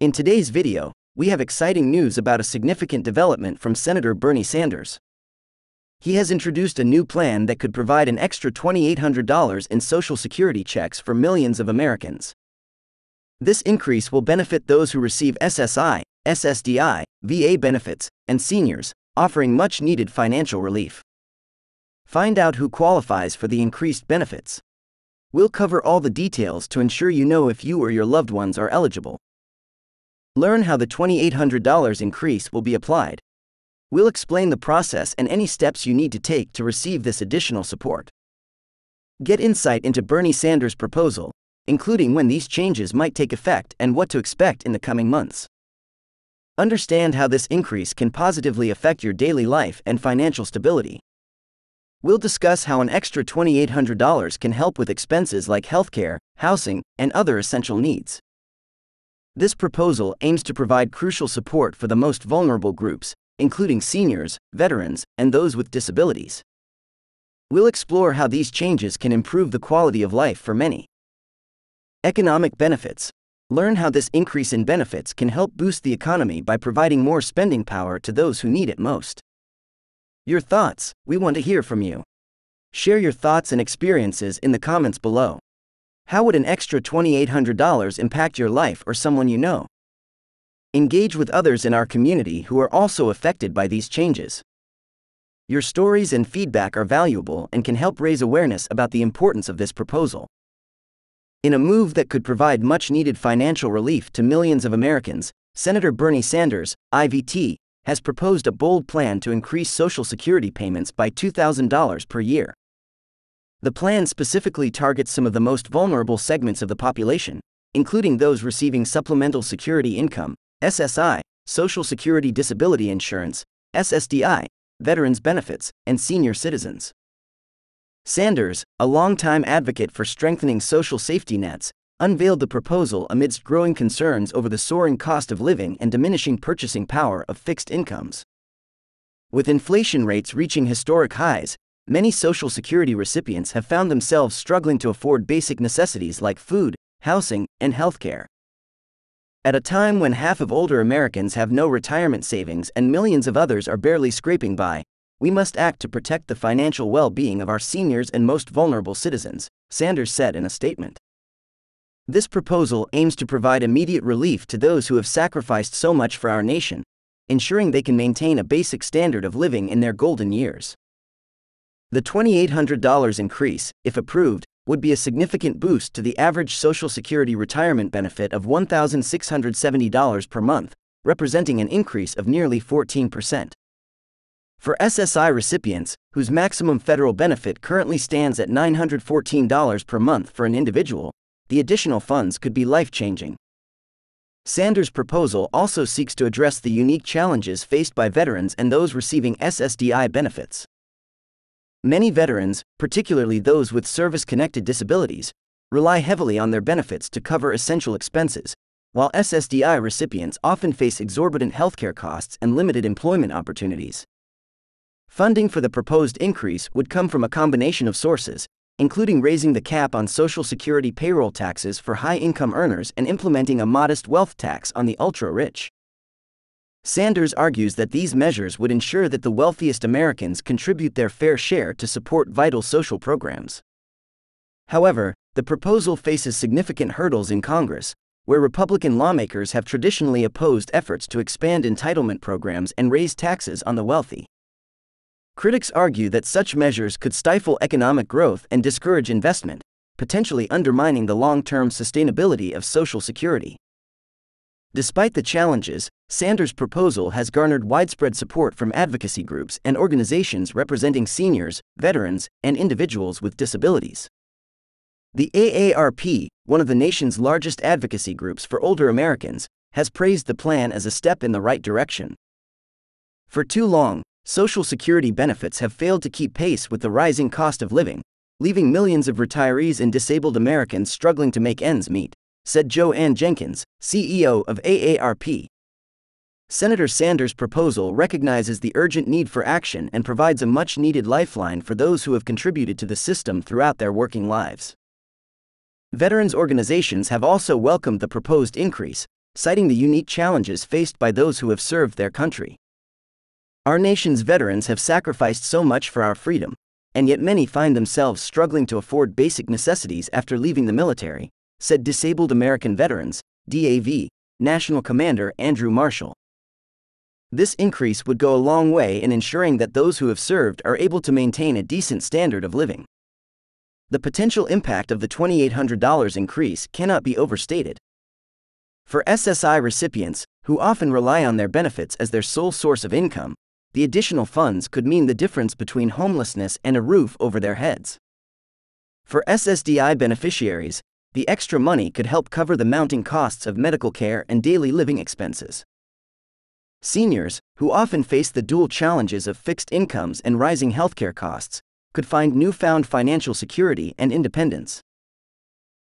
In today's video, we have exciting news about a significant development from Senator Bernie Sanders. He has introduced a new plan that could provide an extra $2,800 in Social Security checks for millions of Americans. This increase will benefit those who receive SSI, SSDI, VA benefits, and seniors, offering much needed financial relief. Find out who qualifies for the increased benefits. We'll cover all the details to ensure you know if you or your loved ones are eligible. Learn how the $2,800 increase will be applied. We'll explain the process and any steps you need to take to receive this additional support. Get insight into Bernie Sanders' proposal, including when these changes might take effect and what to expect in the coming months. Understand how this increase can positively affect your daily life and financial stability. We'll discuss how an extra $2,800 can help with expenses like healthcare, housing, and other essential needs. This proposal aims to provide crucial support for the most vulnerable groups, including seniors, veterans, and those with disabilities. We'll explore how these changes can improve the quality of life for many. Economic benefits. Learn how this increase in benefits can help boost the economy by providing more spending power to those who need it most. Your thoughts, we want to hear from you. Share your thoughts and experiences in the comments below. How would an extra $2,800 impact your life or someone you know? Engage with others in our community who are also affected by these changes. Your stories and feedback are valuable and can help raise awareness about the importance of this proposal. In a move that could provide much needed financial relief to millions of Americans, Senator Bernie Sanders, IVT, has proposed a bold plan to increase Social Security payments by $2,000 per year. The plan specifically targets some of the most vulnerable segments of the population, including those receiving Supplemental Security Income, SSI, Social Security Disability Insurance, SSDI, veterans benefits, and senior citizens. Sanders, a longtime advocate for strengthening social safety nets, unveiled the proposal amidst growing concerns over the soaring cost of living and diminishing purchasing power of fixed incomes. With inflation rates reaching historic highs, many Social Security recipients have found themselves struggling to afford basic necessities like food, housing, and healthcare. At a time when half of older Americans have no retirement savings and millions of others are barely scraping by, we must act to protect the financial well being of our seniors and most vulnerable citizens, Sanders said in a statement. This proposal aims to provide immediate relief to those who have sacrificed so much for our nation, ensuring they can maintain a basic standard of living in their golden years. The $2,800 increase, if approved, would be a significant boost to the average Social Security retirement benefit of $1,670 per month, representing an increase of nearly 14%. For SSI recipients, whose maximum federal benefit currently stands at $914 per month for an individual, the additional funds could be life changing. Sanders' proposal also seeks to address the unique challenges faced by veterans and those receiving SSDI benefits. Many veterans, particularly those with service connected disabilities, rely heavily on their benefits to cover essential expenses, while SSDI recipients often face exorbitant healthcare costs and limited employment opportunities. Funding for the proposed increase would come from a combination of sources, including raising the cap on Social Security payroll taxes for high income earners and implementing a modest wealth tax on the ultra rich. Sanders argues that these measures would ensure that the wealthiest Americans contribute their fair share to support vital social programs. However, the proposal faces significant hurdles in Congress, where Republican lawmakers have traditionally opposed efforts to expand entitlement programs and raise taxes on the wealthy. Critics argue that such measures could stifle economic growth and discourage investment, potentially undermining the long term sustainability of Social Security. Despite the challenges, Sanders' proposal has garnered widespread support from advocacy groups and organizations representing seniors, veterans, and individuals with disabilities. The AARP, one of the nation's largest advocacy groups for older Americans, has praised the plan as a step in the right direction. For too long, Social Security benefits have failed to keep pace with the rising cost of living, leaving millions of retirees and disabled Americans struggling to make ends meet said Jo Ann Jenkins, CEO of AARP. Senator Sanders' proposal recognizes the urgent need for action and provides a much needed lifeline for those who have contributed to the system throughout their working lives. Veterans organizations have also welcomed the proposed increase, citing the unique challenges faced by those who have served their country. Our nation's veterans have sacrificed so much for our freedom, and yet many find themselves struggling to afford basic necessities after leaving the military, said Disabled American Veterans, DAV, National Commander Andrew Marshall. This increase would go a long way in ensuring that those who have served are able to maintain a decent standard of living. The potential impact of the $2,800 increase cannot be overstated. For SSI recipients, who often rely on their benefits as their sole source of income, the additional funds could mean the difference between homelessness and a roof over their heads. For SSDI beneficiaries, the extra money could help cover the mounting costs of medical care and daily living expenses. Seniors, who often face the dual challenges of fixed incomes and rising healthcare costs, could find newfound financial security and independence.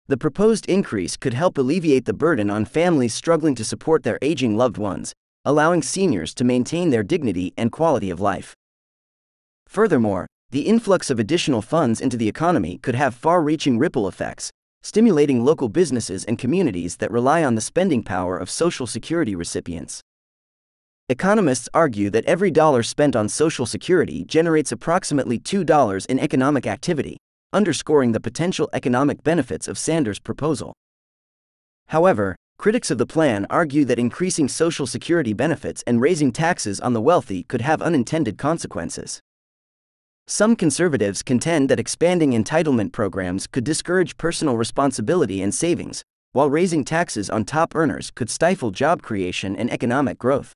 The proposed increase could help alleviate the burden on families struggling to support their aging loved ones, allowing seniors to maintain their dignity and quality of life. Furthermore, the influx of additional funds into the economy could have far reaching ripple effects, stimulating local businesses and communities that rely on the spending power of Social Security recipients. Economists argue that every dollar spent on Social Security generates approximately $2 in economic activity, underscoring the potential economic benefits of Sanders' proposal. However, critics of the plan argue that increasing Social Security benefits and raising taxes on the wealthy could have unintended consequences. Some conservatives contend that expanding entitlement programs could discourage personal responsibility and savings, while raising taxes on top earners could stifle job creation and economic growth.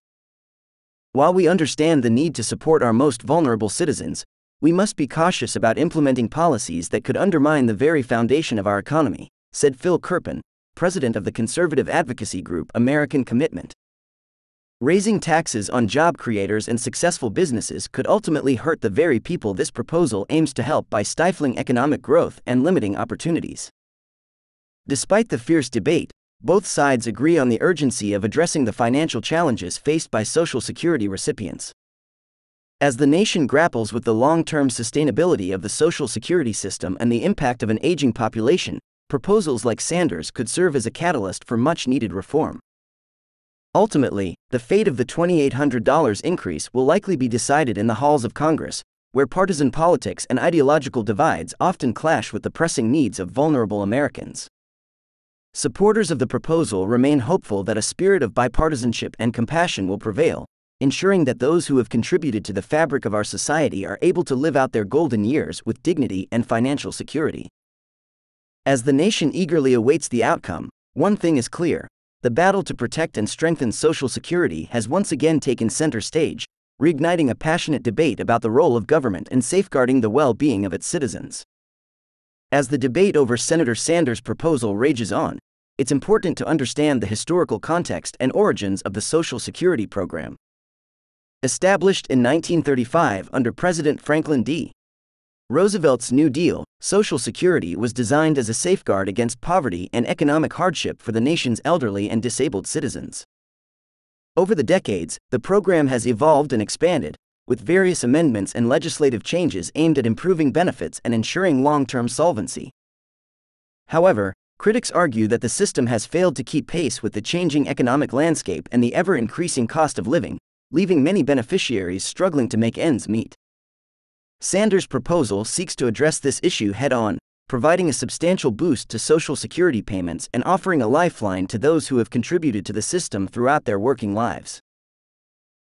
While we understand the need to support our most vulnerable citizens, we must be cautious about implementing policies that could undermine the very foundation of our economy, said Phil Kerpen, president of the conservative advocacy group American Commitment. Raising taxes on job creators and successful businesses could ultimately hurt the very people this proposal aims to help by stifling economic growth and limiting opportunities. Despite the fierce debate, both sides agree on the urgency of addressing the financial challenges faced by Social Security recipients. As the nation grapples with the long term sustainability of the Social Security system and the impact of an aging population, proposals like Sanders could serve as a catalyst for much needed reform. Ultimately, the fate of the $2,800 increase will likely be decided in the halls of Congress, where partisan politics and ideological divides often clash with the pressing needs of vulnerable Americans. Supporters of the proposal remain hopeful that a spirit of bipartisanship and compassion will prevail, ensuring that those who have contributed to the fabric of our society are able to live out their golden years with dignity and financial security. As the nation eagerly awaits the outcome, one thing is clear the battle to protect and strengthen Social Security has once again taken center stage, reigniting a passionate debate about the role of government in safeguarding the well being of its citizens. As the debate over Senator Sanders' proposal rages on, it's important to understand the historical context and origins of the Social Security program. Established in 1935 under President Franklin D. Roosevelt's New Deal, Social Security was designed as a safeguard against poverty and economic hardship for the nation's elderly and disabled citizens. Over the decades, the program has evolved and expanded, with various amendments and legislative changes aimed at improving benefits and ensuring long term solvency. However, critics argue that the system has failed to keep pace with the changing economic landscape and the ever increasing cost of living, leaving many beneficiaries struggling to make ends meet. Sanders' proposal seeks to address this issue head on, providing a substantial boost to Social Security payments and offering a lifeline to those who have contributed to the system throughout their working lives.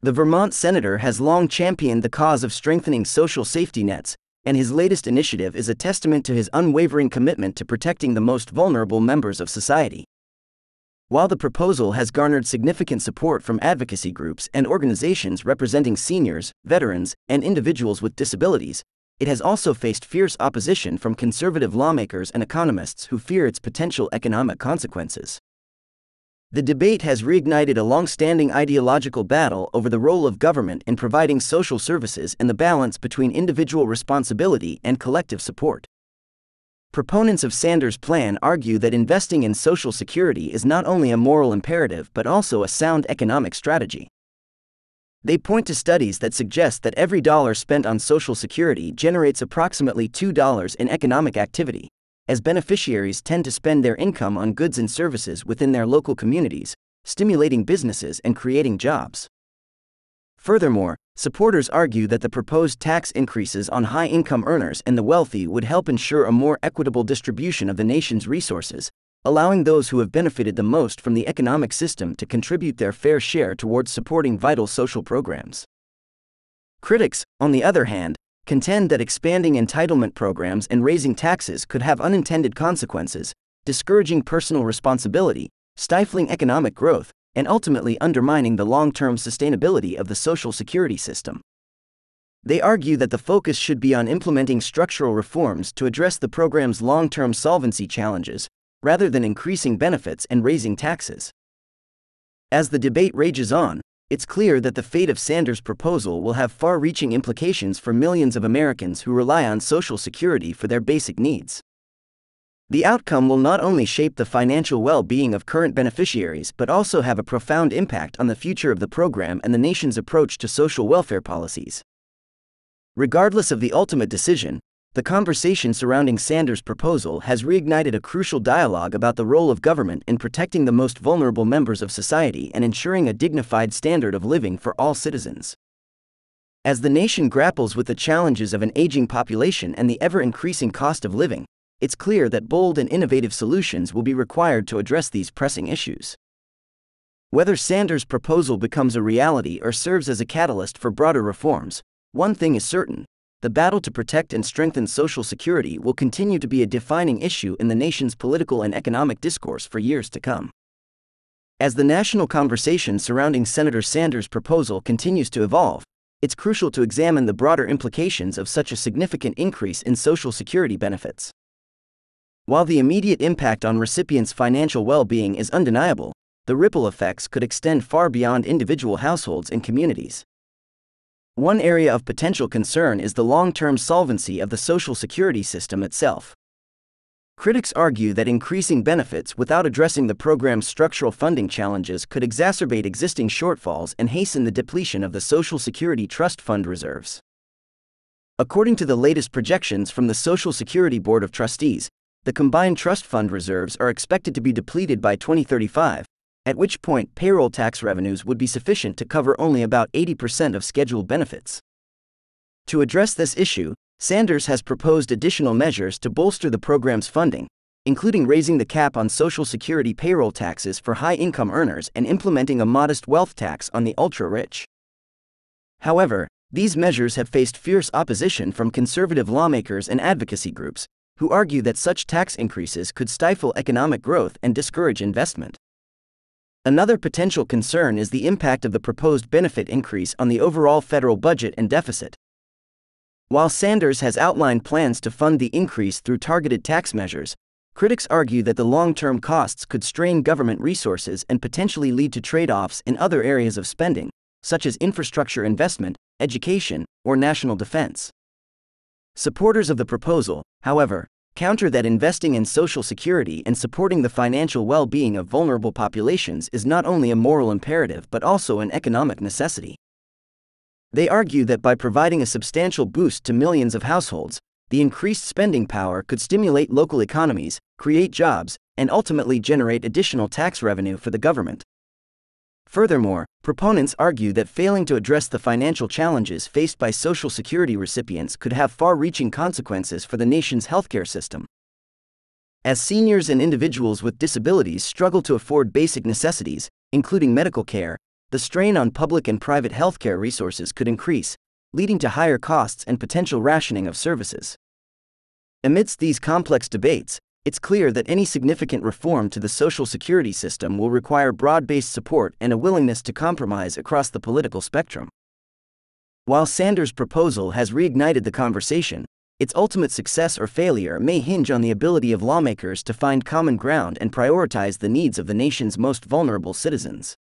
The Vermont senator has long championed the cause of strengthening social safety nets, and his latest initiative is a testament to his unwavering commitment to protecting the most vulnerable members of society. While the proposal has garnered significant support from advocacy groups and organizations representing seniors, veterans, and individuals with disabilities, it has also faced fierce opposition from conservative lawmakers and economists who fear its potential economic consequences. The debate has reignited a long standing ideological battle over the role of government in providing social services and the balance between individual responsibility and collective support. Proponents of Sanders' plan argue that investing in Social Security is not only a moral imperative but also a sound economic strategy. They point to studies that suggest that every dollar spent on Social Security generates approximately $2 in economic activity, as beneficiaries tend to spend their income on goods and services within their local communities, stimulating businesses and creating jobs. Furthermore, supporters argue that the proposed tax increases on high income earners and the wealthy would help ensure a more equitable distribution of the nation's resources, allowing those who have benefited the most from the economic system to contribute their fair share towards supporting vital social programs. Critics, on the other hand, contend that expanding entitlement programs and raising taxes could have unintended consequences, discouraging personal responsibility, stifling economic growth, and ultimately undermining the long term sustainability of the Social Security system. They argue that the focus should be on implementing structural reforms to address the program's long term solvency challenges, rather than increasing benefits and raising taxes. As the debate rages on, it's clear that the fate of Sanders' proposal will have far reaching implications for millions of Americans who rely on Social Security for their basic needs. The outcome will not only shape the financial well being of current beneficiaries but also have a profound impact on the future of the program and the nation's approach to social welfare policies. Regardless of the ultimate decision, the conversation surrounding Sanders' proposal has reignited a crucial dialogue about the role of government in protecting the most vulnerable members of society and ensuring a dignified standard of living for all citizens. As the nation grapples with the challenges of an aging population and the ever increasing cost of living, it's clear that bold and innovative solutions will be required to address these pressing issues. Whether Sanders' proposal becomes a reality or serves as a catalyst for broader reforms, one thing is certain the battle to protect and strengthen Social Security will continue to be a defining issue in the nation's political and economic discourse for years to come. As the national conversation surrounding Senator Sanders' proposal continues to evolve, it's crucial to examine the broader implications of such a significant increase in Social Security benefits. While the immediate impact on recipients' financial well being is undeniable, the ripple effects could extend far beyond individual households and communities. One area of potential concern is the long term solvency of the Social Security system itself. Critics argue that increasing benefits without addressing the program's structural funding challenges could exacerbate existing shortfalls and hasten the depletion of the Social Security Trust Fund reserves. According to the latest projections from the Social Security Board of Trustees, the combined trust fund reserves are expected to be depleted by 2035, at which point payroll tax revenues would be sufficient to cover only about 80% of scheduled benefits. To address this issue, Sanders has proposed additional measures to bolster the program's funding, including raising the cap on Social Security payroll taxes for high income earners and implementing a modest wealth tax on the ultra rich. However, these measures have faced fierce opposition from conservative lawmakers and advocacy groups, who argue that such tax increases could stifle economic growth and discourage investment. Another potential concern is the impact of the proposed benefit increase on the overall federal budget and deficit. While Sanders has outlined plans to fund the increase through targeted tax measures, critics argue that the long term costs could strain government resources and potentially lead to trade offs in other areas of spending, such as infrastructure investment, education, or national defense. Supporters of the proposal, however, counter that investing in Social Security and supporting the financial well being of vulnerable populations is not only a moral imperative but also an economic necessity. They argue that by providing a substantial boost to millions of households, the increased spending power could stimulate local economies, create jobs, and ultimately generate additional tax revenue for the government. Furthermore, proponents argue that failing to address the financial challenges faced by Social Security recipients could have far reaching consequences for the nation's healthcare system. As seniors and individuals with disabilities struggle to afford basic necessities, including medical care, the strain on public and private healthcare resources could increase, leading to higher costs and potential rationing of services. Amidst these complex debates, it's clear that any significant reform to the Social Security system will require broad based support and a willingness to compromise across the political spectrum. While Sanders' proposal has reignited the conversation, its ultimate success or failure may hinge on the ability of lawmakers to find common ground and prioritize the needs of the nation's most vulnerable citizens.